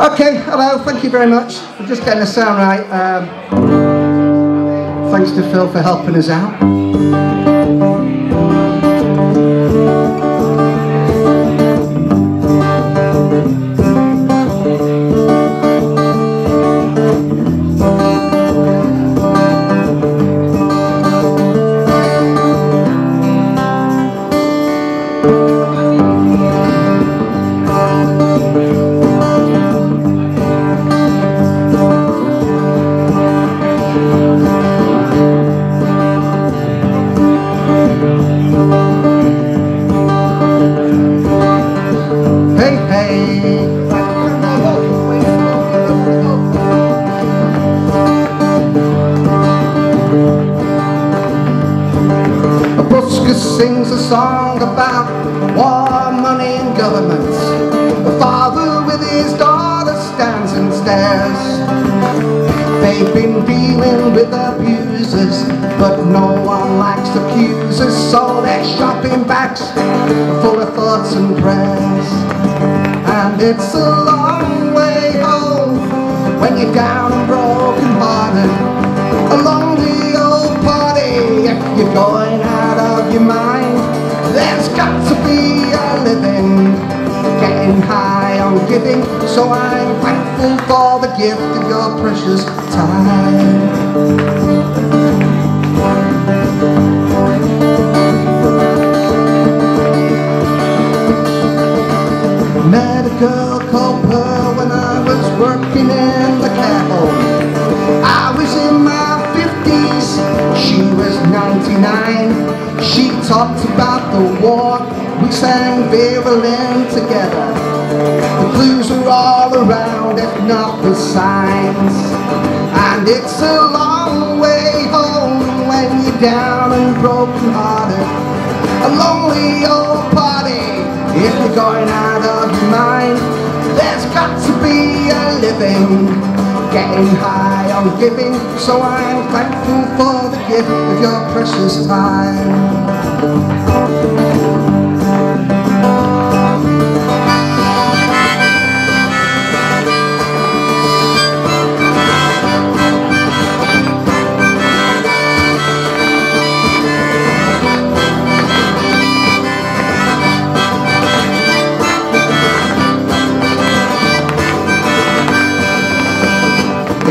Okay, hello, thank you very much. We're just getting the sound right. Um, thanks to Phil for helping us out. Full of thoughts and prayers. And it's a long way home when you're down and broken hearted. A lonely old party you're going out of your mind. There's got to be a living, getting high on giving. So I'm thankful for the gift of your precious time. Girl called Pearl when I was working in the home. I was in my 50s, she was 99. She talked about the war, we sang Berlin together. The clues are all around, if not the signs. And it's a long way home when you're down and broken hearted. A lonely old if you're going out of your mind. There's got to be a living, getting high on giving. So I'm thankful for the gift of your precious time.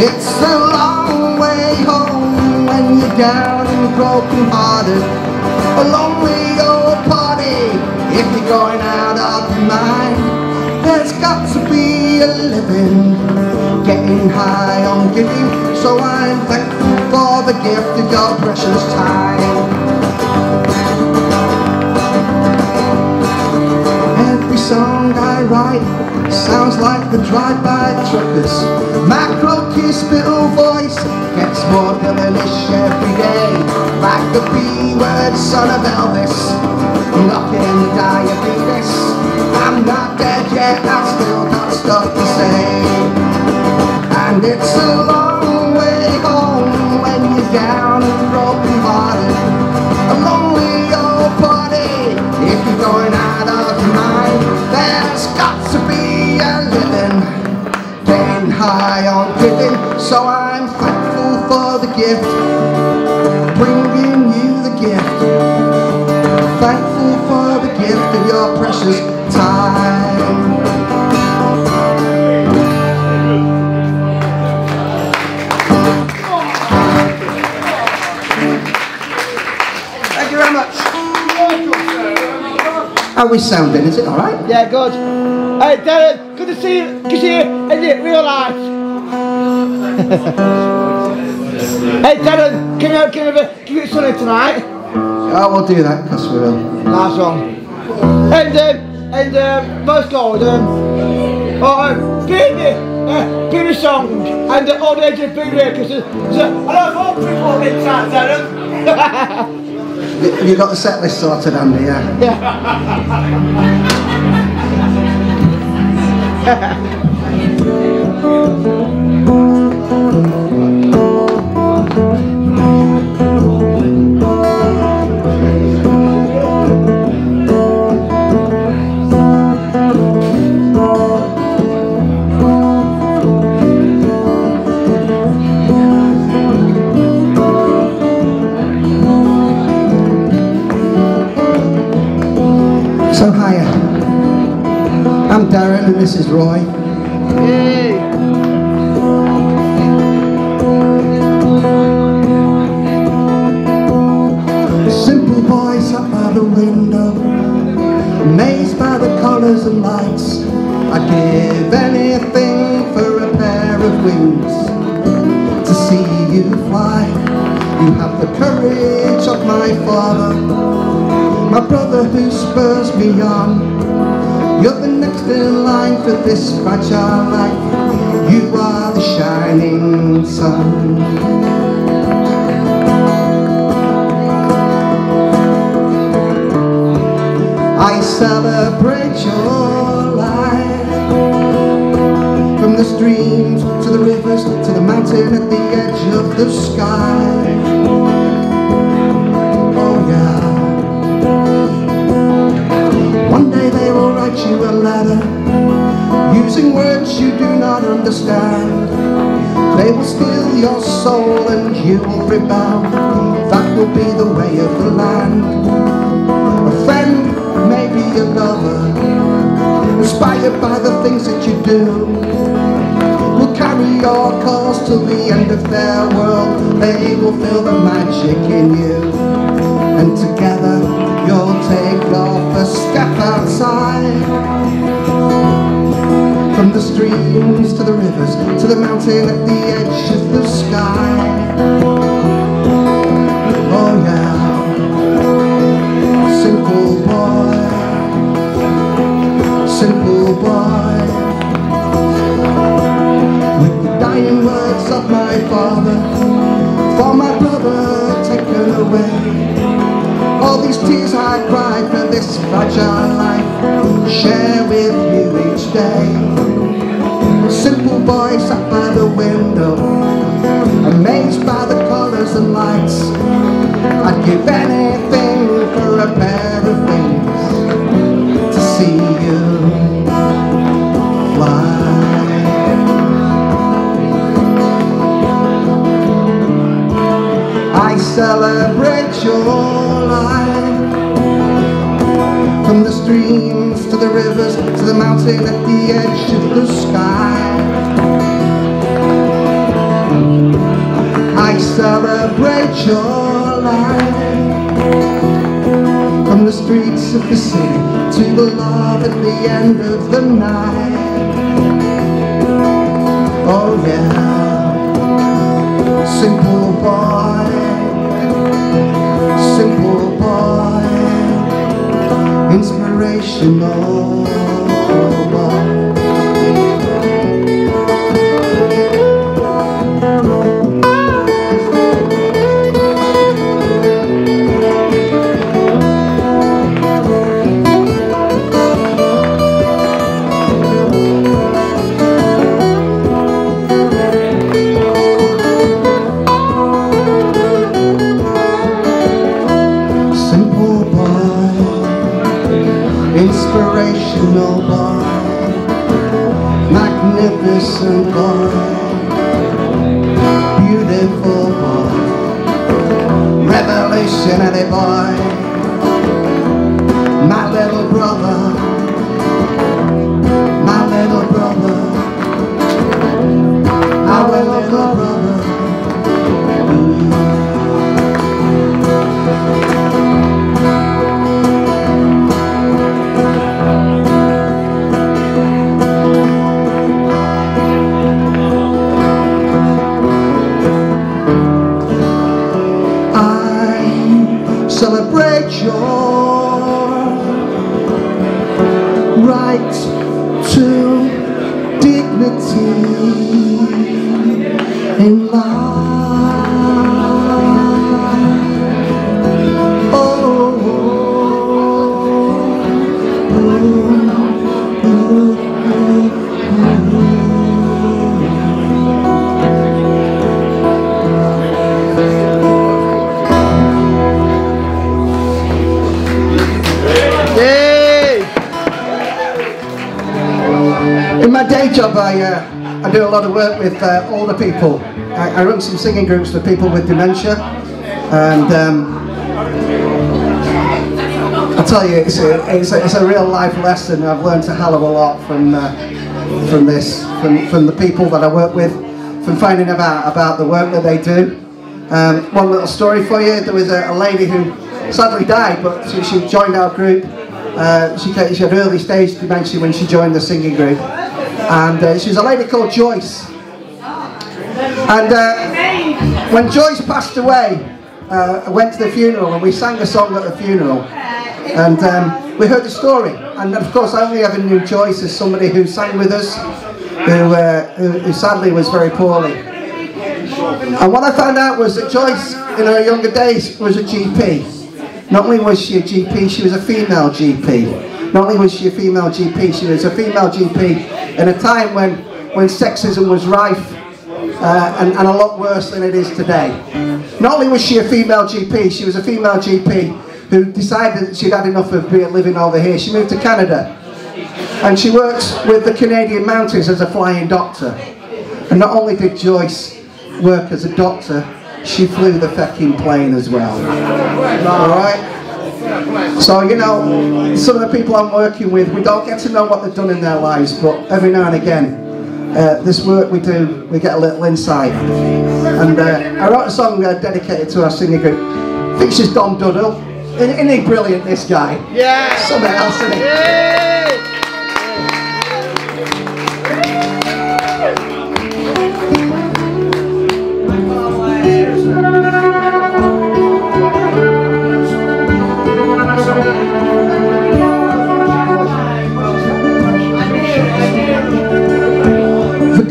It's a long way home when you're down and broken hearted. A lonely old party if you're going out of your mind. There's got to be a living, getting high on giving. So I'm thankful for the gift of your precious time. Song I write sounds like the drive-by truckers. My croaky spittle voice gets more villainish every day. Like the B-word son of Elvis, knocking diabetes. I'm not dead yet, I've still got stuff to say. And it's a long way home when you're down and broken hearted. A lonely old party if you're going out gift, bringing you the gift. Thankful for the gift of your precious time. Thank you very much. How are we sounding? Is it all right? Yeah, good. Hey, Darren, good to see you. Good to see you in real life. hey, Darren, can you give me a give me something tonight? Oh, we'll do that because we will. Nice one. And um, and um, most gold. Um, oh, um, baby, uh, baby song and uh, old age of big records. So, I don't if people big time, Darren. Have you got the set list sorted, Andy? Yeah. yeah. this is Roy. Yay. Simple boy sat by the window, amazed by the colours and lights. I'd give anything for a pair of wings to see you fly. You have the courage of my father, my brother who spurs me on. You're the next in line for this fragile life. You are the shining sun. I celebrate your life From the streams to the rivers To the mountain at the edge of the sky write you a letter Using words you do not understand. They will steal your soul and you will rebel That will be the way of the land. A friend maybe a lover Inspired by the things that you do Will carry your cause to the end of their world. They will feel the magic in you. And together you'll take off a step From the streams to the rivers To the mountain at the edge of the sky Oh yeah simple boy, simple boy. With the dying words of my father, for my brother taken away. All these tears I cry for this fragile life, share with you each day. Simple boy sat by the window, amazed by the colours and lights. I'd give anything for a pair of wings to see you fly. I celebrate your life From the streams to the rivers to the mountain at the edge of the sky. I celebrate your life. From the streets of the city To the love at the end of the night. Oh yeah. Simple boy. Simple boy Inspirational job, I, uh, I do a lot of work with uh, older people. I, I run some singing groups for people with dementia, and um, I tell you, it's a, it's, a, it's a real life lesson. I've learned a hell of a lot from uh, from this, from, from the people that I work with, from finding about about the work that they do. Um, one little story for you. There was a, a lady who sadly died, but she, she joined our group. Uh, she, she had early stage dementia when she joined the singing group, and uh, she was a lady called Joyce. And uh, when Joyce passed away, uh, I went to the funeral and we sang a song at the funeral. And um, we heard the story. And of course, I only ever knew Joyce as somebody who sang with us, who, uh, who, who sadly was very poorly. And what I found out was that Joyce, in her younger days, was a GP. Not only was she a GP, she was a female GP. Not only was she a female GP, she was a female GP in a time when, when sexism was rife uh, and, and a lot worse than it is today. Not only was she a female GP, she was a female GP who decided that she'd had enough of being living over here. She moved to Canada and she works with the Canadian Mounties as a flying doctor. And not only did Joyce work as a doctor, she flew the fucking plane as well. Alright? So, you know, some of the people I'm working with, we don't get to know what they've done in their lives, but every now and again, uh, this work we do, we get a little insight. And uh, I wrote a song uh, dedicated to our singing group. I think she's Dom Duddle. Isn't he brilliant, this guy? Yeah. Something else, isn't he? Yeah.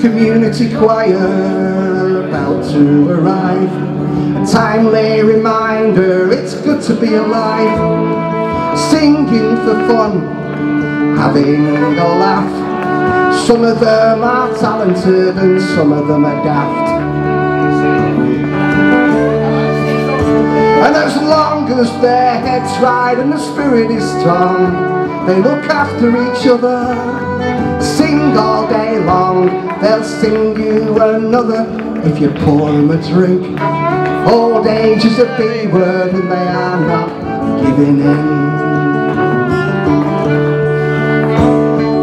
Community choir about to arrive. A timely reminder, it's good to be alive. Singing for fun, having a laugh. Some of them are talented and some of them are daft. And as long as their head's right and the spirit is strong, they look after each other, sing all day long. Sing you another if you pour them a drink. Old age is a big word and they are not giving in.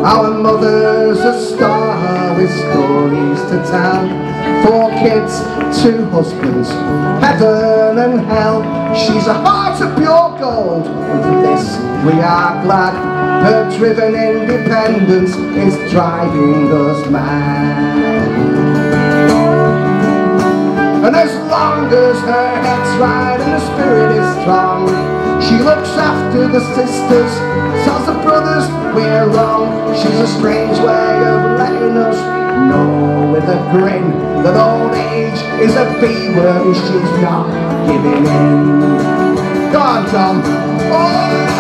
Our mother's a star with stories to tell. Four kids, two husbands, heaven and hell. She's a heart of pure gold, and for this we are glad. Her driven independence is driving us mad. And as long as her head's right and her spirit is strong, she looks after the sisters, tells the brothers we're wrong. She's a strange way of letting us know with a grin that old age is a B word and she's not giving in. Go on, Tom. Oh!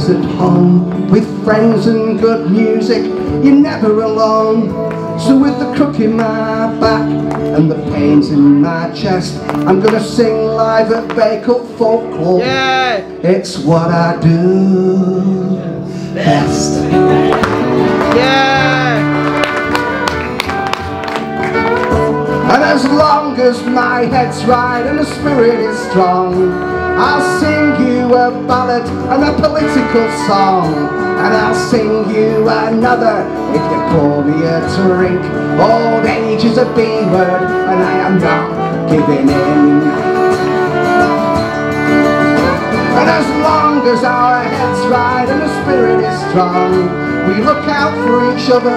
Always at home with friends and good music. You're never alone. So with the crook in my back and the pains in my chest, I'm gonna sing live at Bacup Folk Club. Yeah. It's what I do best. Yeah. And as long as my head's right and the spirit is strong, I'll sing you a ballad and a political song. And I'll sing you another if you pour me a drink. Old age is a B word and I am not giving in. And as long as our head's right and the spirit is strong, we look out for each other,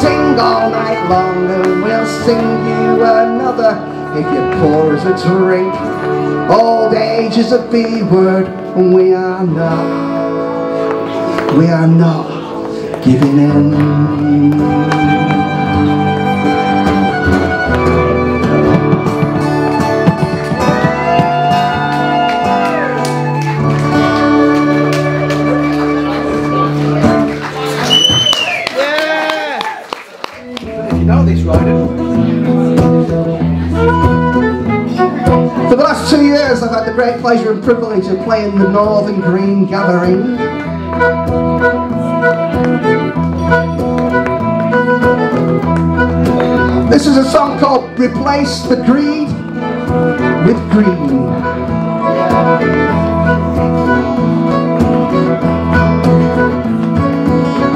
sing all night long, and we'll sing you another if you pour us a drink. Old age is a B word, and we are not, we are not giving in. know this, Ryder years I've had the great pleasure and privilege of playing the Northern Green Gathering. This is a song called Replace the Greed with Green.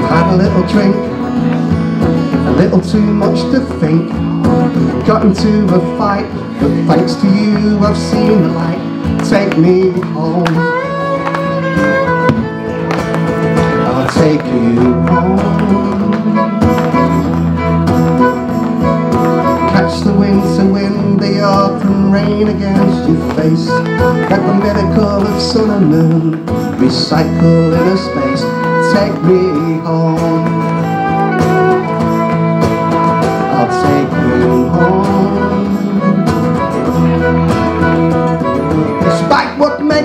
Had a little drink, a little too much to think. Got into a fight, but thanks to you I've seen the light. Take me home. I'll take you home. Catch the winter wind, the autumn rain against your face. Let the miracle of sun and moon recycle in a space. Take me home.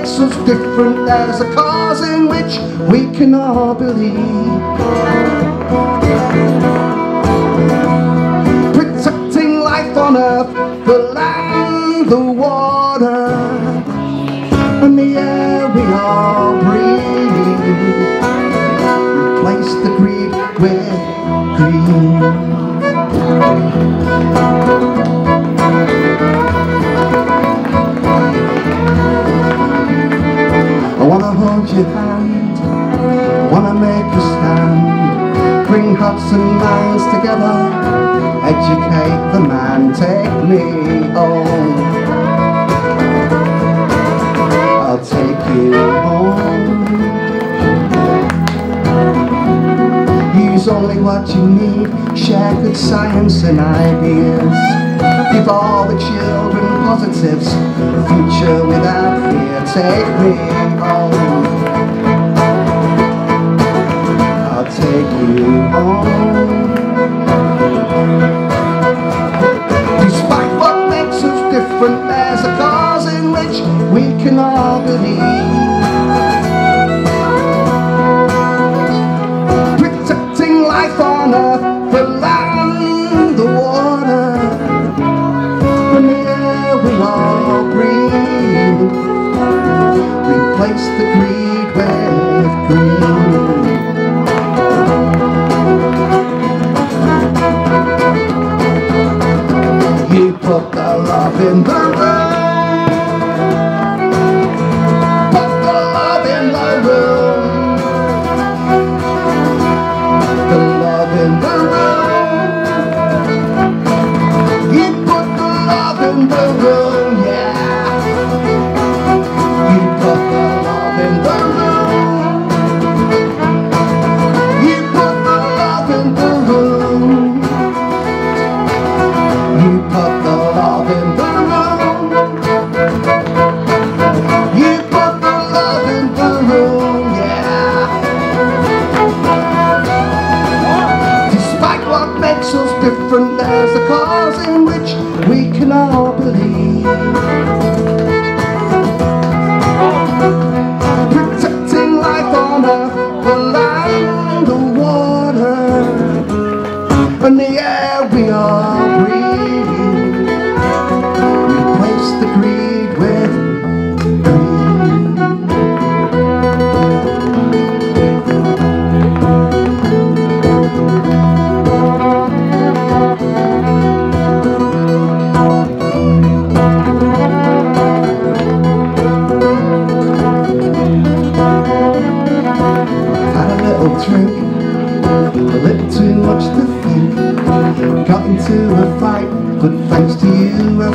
Makes us different, there's a cause in which we can all believe. Protecting life on earth, the land, the water, and the air we all breathe. Wanna make a stand, bring hearts and minds together, educate the man, take me home. I'll take you home. Use only what you need, share good science and ideas. Give all the children positives, future without fear. Take me home. Take you home. Despite what makes us different, there's a cause in which we can all believe. Protecting life on earth, the land, the water, and the air we all breathe. Replace the greed love in the room.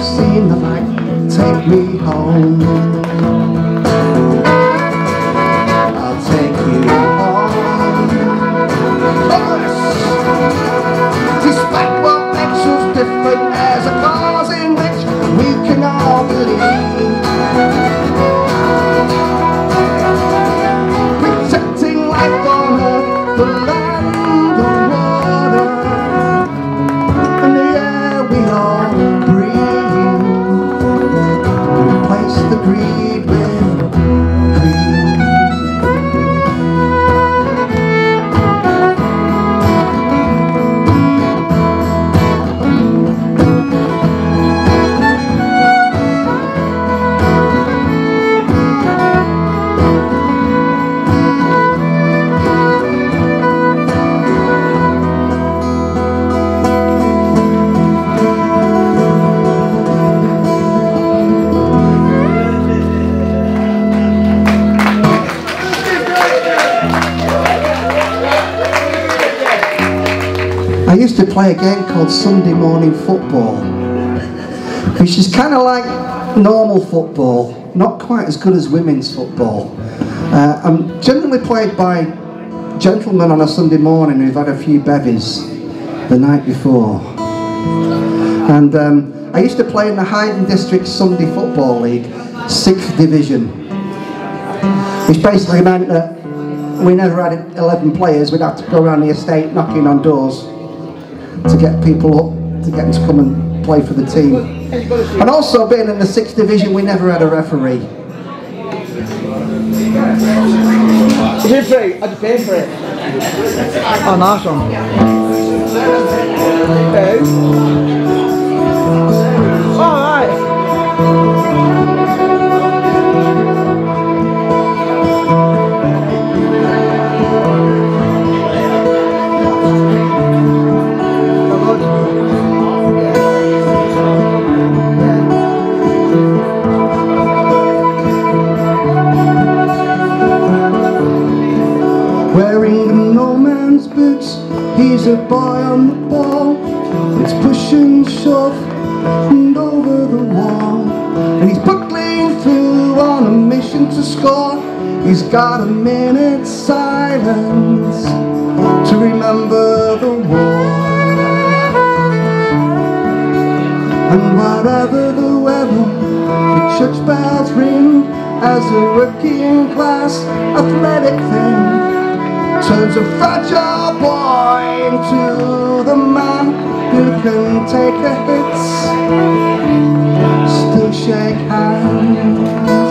Seen the light. Take me home. Called Sunday Morning Football, which is kind of like normal football, not quite as good as women's football. Uh, I'm generally played by gentlemen on a Sunday morning who've had a few bevies the night before. And um, I used to play in the Hyden District Sunday Football League, 6th Division, which basically meant that we never had 11 players, we'd have to go around the estate knocking on doors to get people up, to get them to come and play for the team. And also being in the 6th Division, we never had a referee. Is it free? I had to pay for it. Oh, nice one. Hey. Alright. He's a boy on the ball. It's push and shove and over the wall. And he's buckling through on a mission to score. He's got a minute's silence to remember the war. And whatever the weather, the church bells ring as a working class athletic thing turns a fragile boy into the man who can take a hit, still shake hands.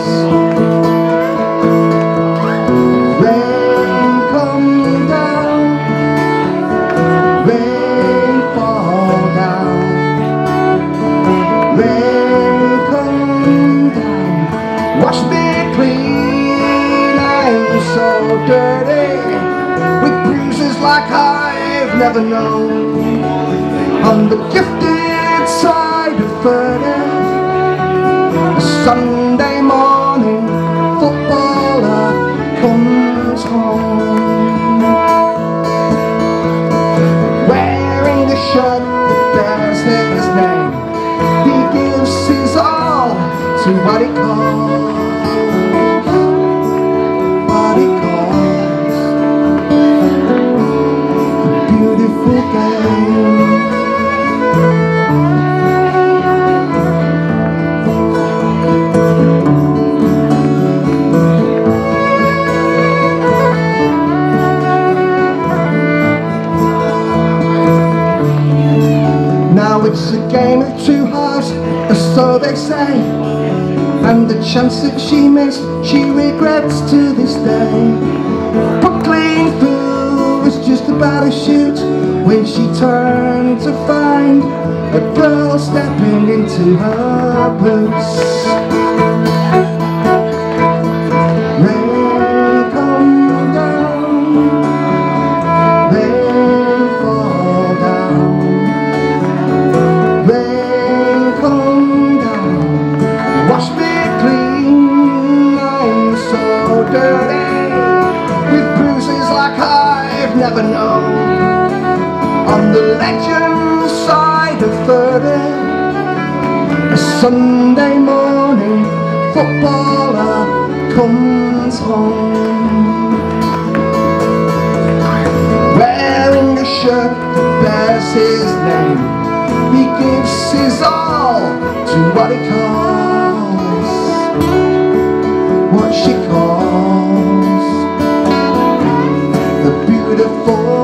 Never known. On the gifted side of 30, a Sunday morning footballer comes home. Wearing a shirt that bears his name, he gives his all to what he calls, chance that she missed, she regrets to this day. Buckling through was just about to shoot when she turned to find a girl stepping into her boots. Sunday morning footballer comes home. Wearing a shirt that bears his name, he gives his all to what he calls, what she calls, the beautiful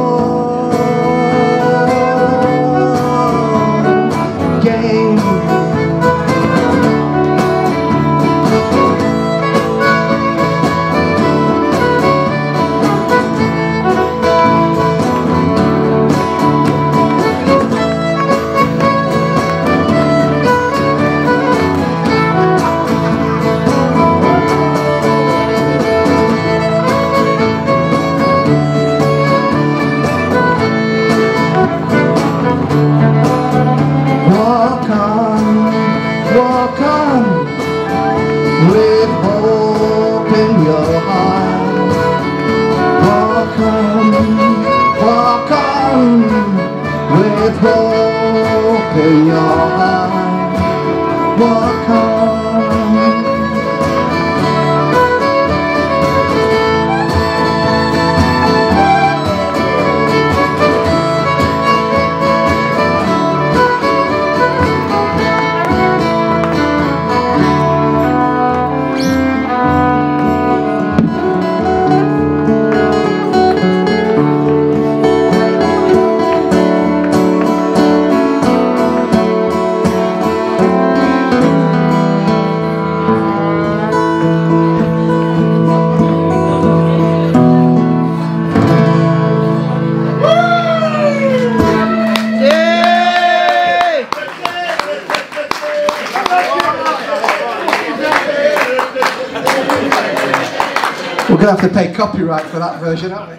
going to have to pay copyright for that version, aren't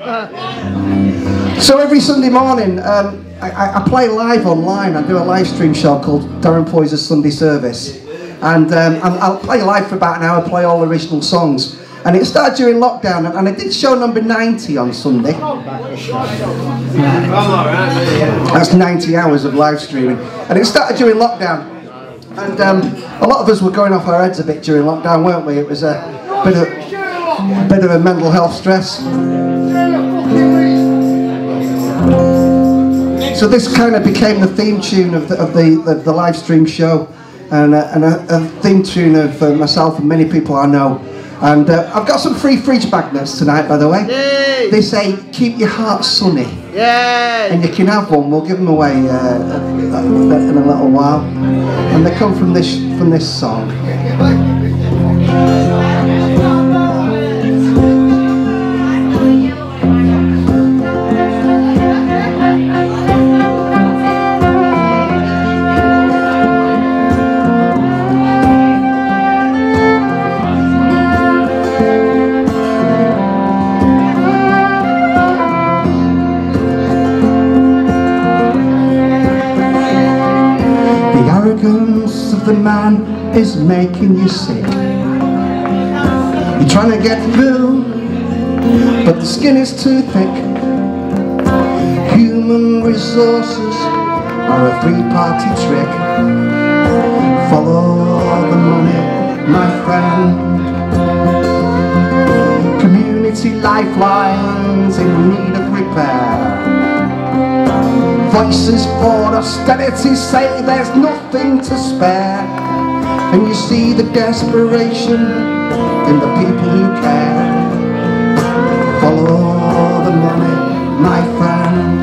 we? So every Sunday morning, um, I- I, play live online. I do a live stream show called Darren Poyzer's Sunday Service. And um, I'll play live for about an hour, play all original songs. And it started during lockdown, and- and I did show number 90 on Sunday. That's 90 hours of live streaming. And it started during lockdown. And um, a lot of us were going off our heads a bit during lockdown, weren't we? It was a bit of, bit of a mental health stress. So this kind of became the theme tune of the, of the, the, the live stream show, and, uh, and a, a theme tune of uh, myself and many people I know. And uh, I've got some free fridge magnets tonight, by the way. Yay! They say keep your heart sunny, Yay! and you can have one. We'll give them away uh, uh, uh, in a little while, and they come from this from this song. Is making you sick. You're trying to get through, but the skin is too thick. Human resources are a three-party trick. Follow the money, my friend. Community lifelines in need of repair. Voices for austerity say there's nothing to spare And you see the desperation in the people who care. Follow the money, my friend.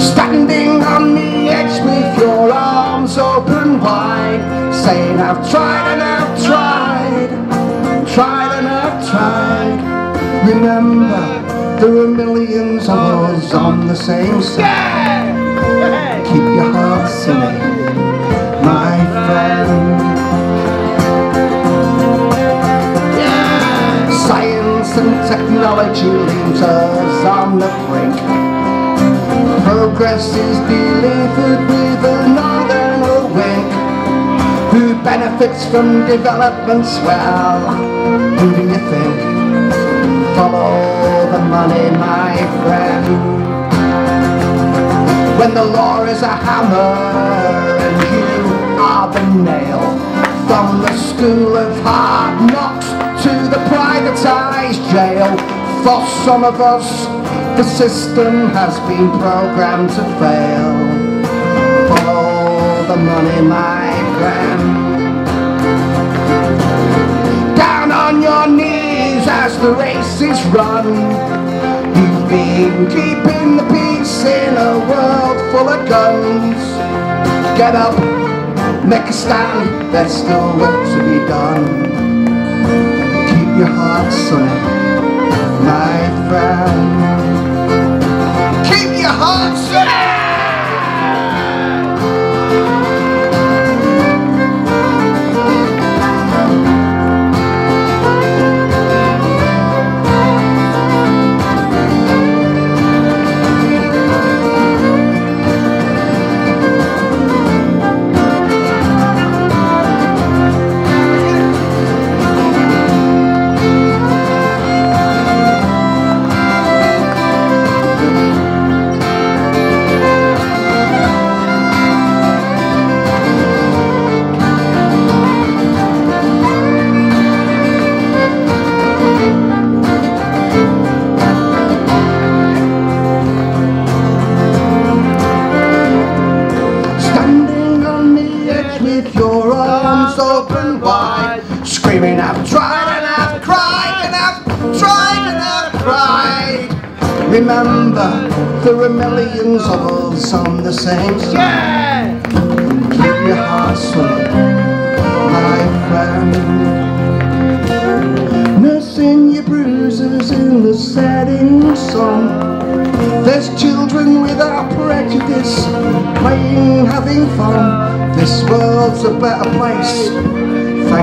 Standing on the edge with your arms open wide Saying I've tried and I've tried Tried and I've tried. Remember there are millions of us on the same side and technology leaves us on the brink Progress is delivered with a northern wink Who benefits from developments? Well, who do you think? Follow the money, my friend when the law is a hammer and you are the nail from the school of hard knocks to the privatized jail. For some of us the system has been programmed to fail. Follow the money my friend down on your knees as the race is run. You've been keeping the peace in a world full of guns. Get up, make a stand, there's still work to be done. Your heart sunny, my friend. Keep your heart sunny!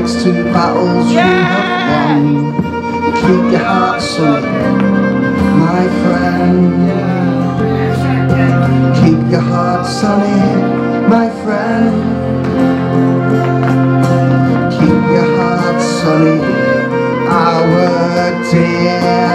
Thanks to battles you have won. Keep your heart sunny, my friend. Keep your heart sunny, my friend. Keep your heart sunny, our. Dear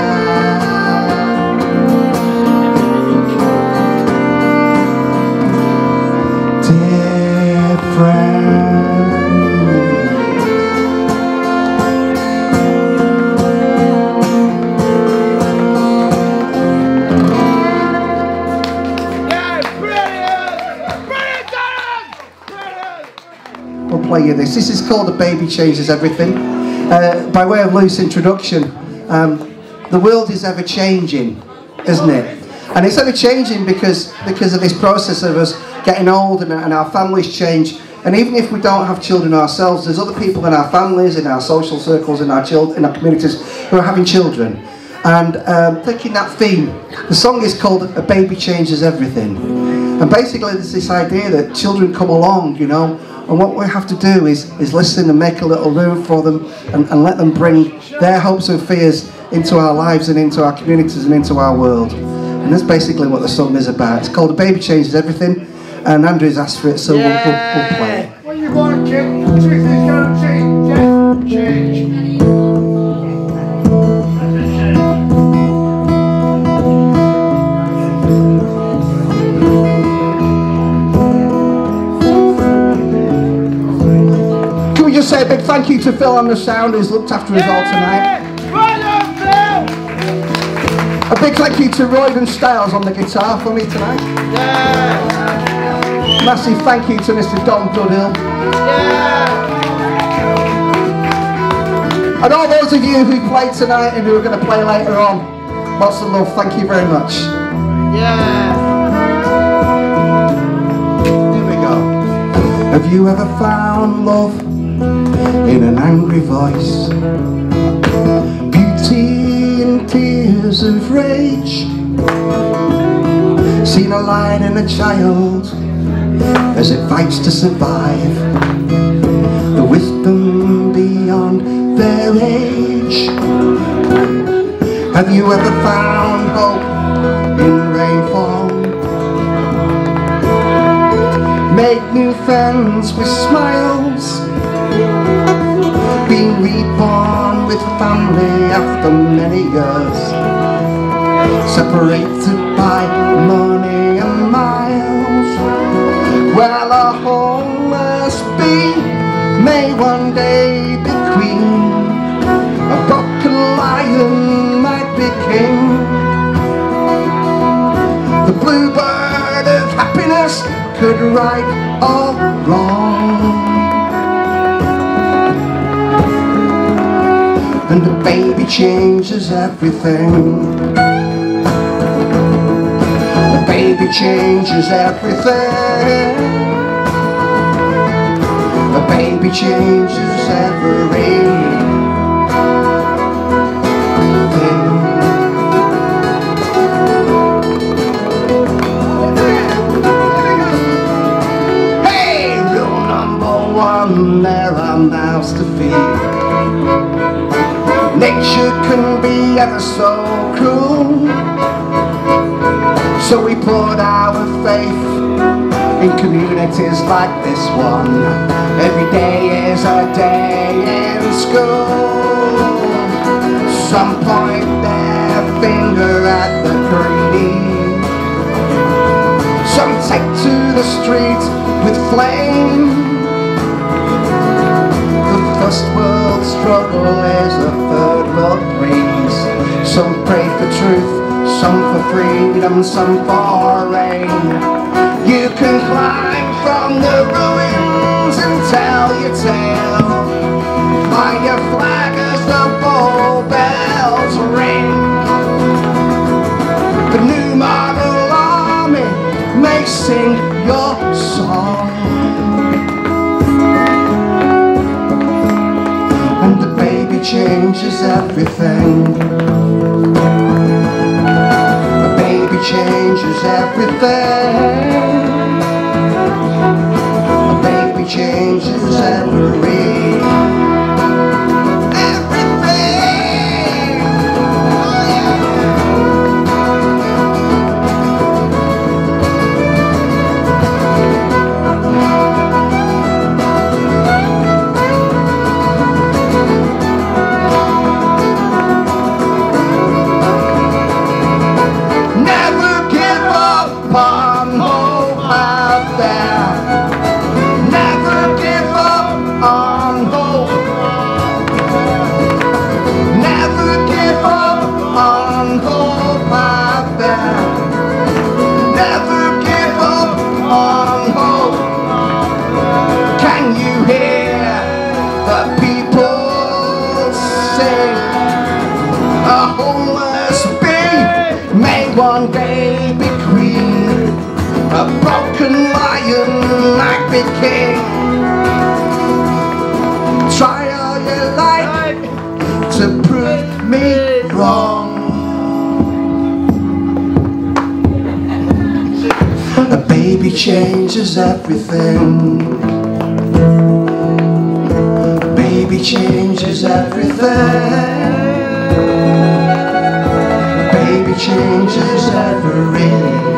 called The Baby Changes Everything. Uh, by way of loose introduction, um, the world is ever changing, isn't it? And it's ever changing because because of this process of us getting old and, and our families change. And even if we don't have children ourselves, there's other people in our families, in our social circles, in our children, in our communities who are having children. And um, taking that theme, the song is called "A Baby Changes Everything." And basically, there's this idea that children come along, you know, and what we have to do is, is listen and make a little room for them and, and let them bring their hopes and fears into our lives and into our communities and into our world. And that's basically what the song is about. It's called A Baby Changes Everything, and Andrew's asked for it, so we'll, we'll, we'll play it. What you want, kid? The change. Yeah, change. Say a big thank you to Phil on the sound who's looked after us all tonight? A big thank you to Royden Styles on the guitar for me tonight. Yeah! Massive thank you to Mr. Don. Yeah! And all those of you who played tonight and who are going to play later on, lots of love. Thank you very much. Yeah! Here we go. Have you ever found love in an angry voice? Beauty in tears of rage? Seen a lion in a child as it fights to survive? The wisdom beyond their age? Have you ever found hope in rainfall? Make new friends with smiles Being reborn with family after many years. Separated by money and miles Well a home must be May one day be queen. A broken lion might be king. The bluebird of happiness could right all wrong. The baby changes everything. The baby changes everything. The baby changes everything. Can be ever so cruel. So we put our faith in communities like this one. Every day is a day in school. Some point their finger at the greedy. Some take to the streets with flame. The first world struggle is a third world. Some pray for truth, some for freedom, some for rain. You can climb from the ruins and tell your tale. By your flag as the bull bells ring. The new model army may sing your song. And the baby changes everything. one baby queen, a broken lion I became. Try all your life to prove me wrong. A baby changes everything. A baby changes everything changes every.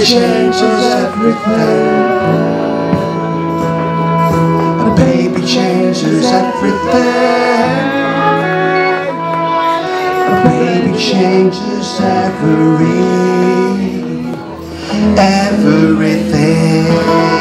It changes everything. And a baby changes everything. A baby changes every everything.